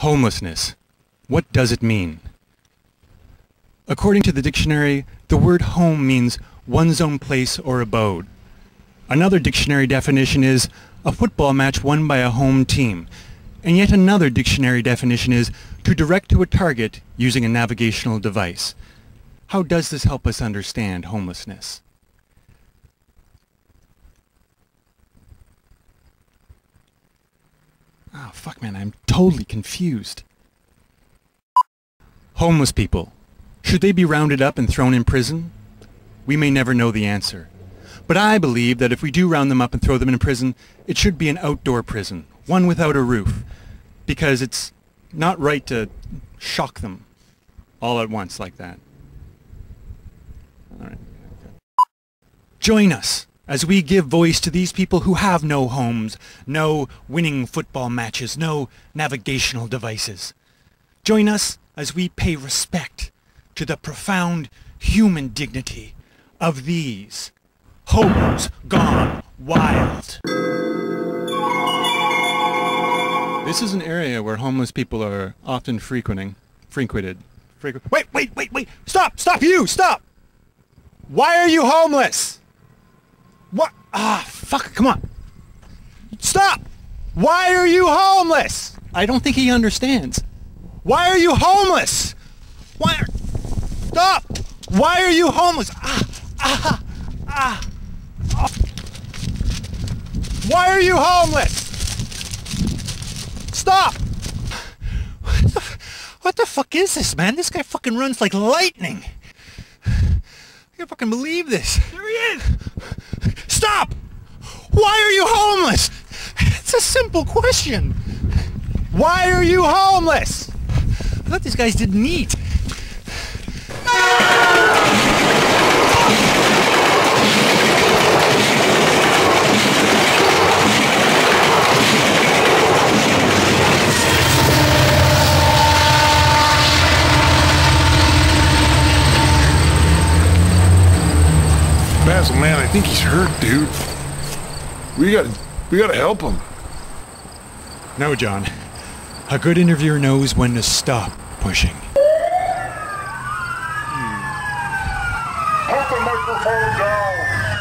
Homelessness. What does it mean? According to the dictionary, the word home means one's own place or abode. Another dictionary definition is a football match won by a home team. And yet another dictionary definition is to direct to a target using a navigational device. How does this help us understand homelessness? Oh, fuck, man, I'm totally confused. Homeless people. Should they be rounded up and thrown in prison? We may never know the answer. But I believe that if we do round them up and throw them in prison, it should be an outdoor prison, one without a roof, because it's not right to shock them all at once like that. All right. Join us as we give voice to these people who have no homes, no winning football matches, no navigational devices. Join us as we pay respect to the profound human dignity of these hobos gone wild. This is an area where homeless people are often frequenting, frequented. Frequ- wait, wait, wait, wait! Stop! Stop! You! Stop! Why are you homeless? What? Ah, fuck! Come on! Stop! Why are you homeless? I don't think he understands. Why are you homeless? Why? Are... Stop! Why are you homeless? Ah, ah, ah. ah. Why are you homeless? Stop! What the, what the fuck is this, man? This guy fucking runs like lightning. I can't fucking believe this. There he is! Stop! Why are you homeless? It's a simple question. Why are you homeless? I thought these guys didn't eat. Basil, man, I think he's hurt, dude. We gotta, we gotta help him. No, John. A good interviewer knows when to stop pushing. Hmm. Put the microphone down!